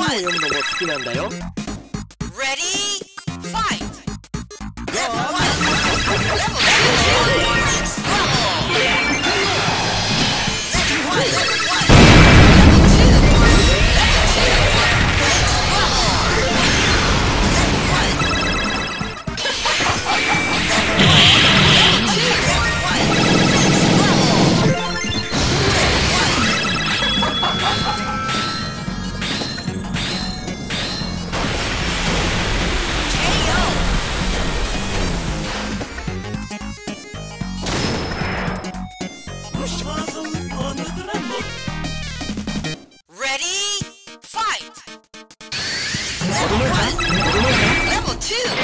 本を読むのも好きなんだよ。Level 1 Level 2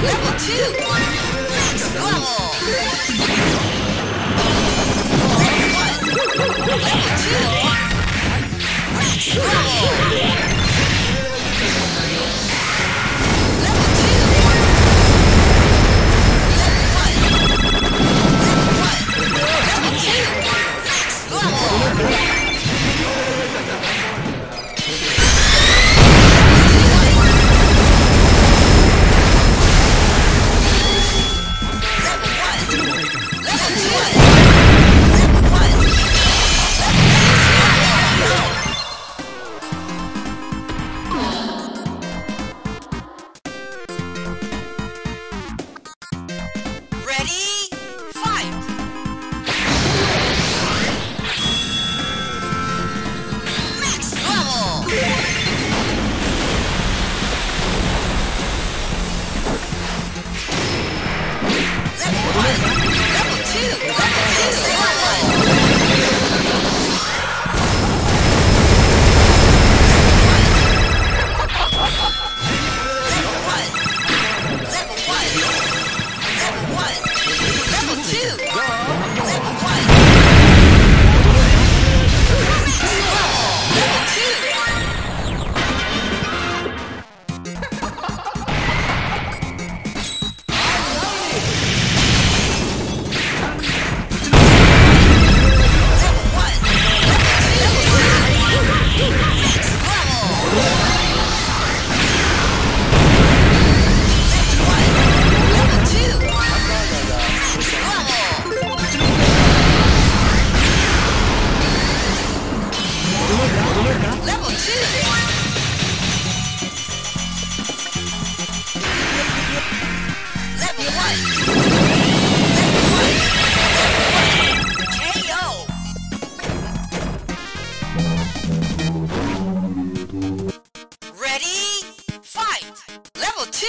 Level 2 Next level! Level 1! Level 2 Next level! 亲